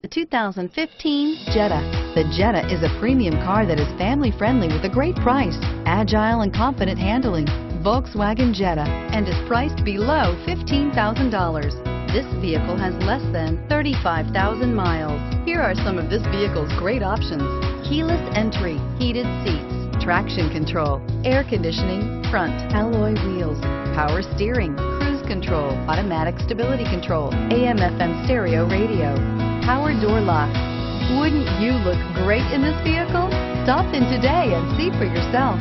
The 2015 Jetta. The Jetta is a premium car that is family friendly with a great price, agile and confident handling. Volkswagen Jetta and is priced below $15,000. This vehicle has less than 35,000 miles. Here are some of this vehicle's great options. Keyless entry, heated seats, traction control, air conditioning, front alloy wheels, power steering, cruise control, automatic stability control, AM FM stereo radio, door locks. Wouldn't you look great in this vehicle? Stop in today and see for yourself.